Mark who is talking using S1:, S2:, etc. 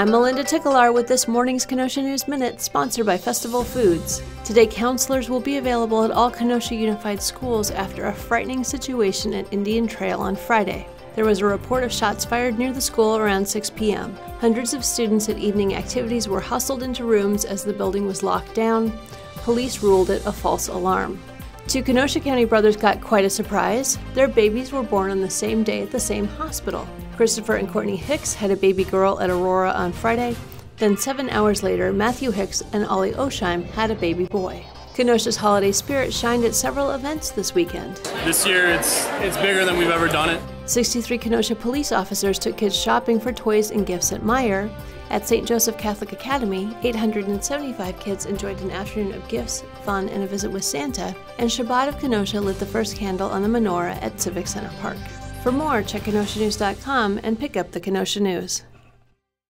S1: I'm Melinda Ticklar with this morning's Kenosha News Minute, sponsored by Festival Foods. Today, counselors will be available at all Kenosha Unified Schools after a frightening situation at Indian Trail on Friday. There was a report of shots fired near the school around 6 p.m. Hundreds of students at evening activities were hustled into rooms as the building was locked down. Police ruled it a false alarm. Two Kenosha County brothers got quite a surprise. Their babies were born on the same day at the same hospital. Christopher and Courtney Hicks had a baby girl at Aurora on Friday. Then, seven hours later, Matthew Hicks and Ollie Osheim had a baby boy. Kenosha's holiday spirit shined at several events this weekend.
S2: This year, it's it's bigger than we've ever done it.
S1: 63 Kenosha police officers took kids shopping for toys and gifts at Meijer. At St. Joseph Catholic Academy, 875 kids enjoyed an afternoon of gifts, fun, and a visit with Santa, and Chabad of Kenosha lit the first candle on the menorah at Civic Center Park. For more, check KenoshaNews.com and pick up the Kenosha News.